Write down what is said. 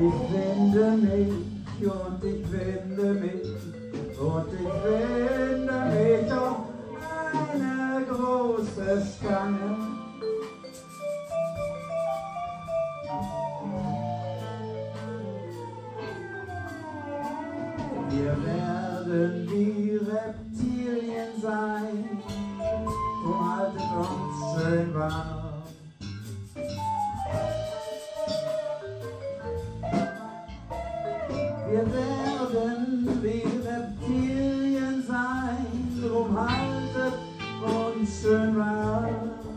Ich wende mich und ich wende mich und ich wende mich auf eine große Stange. Wir werden wie Reptilien sein. Wir werden wie Reptilien sein, drum haltet uns schön warm.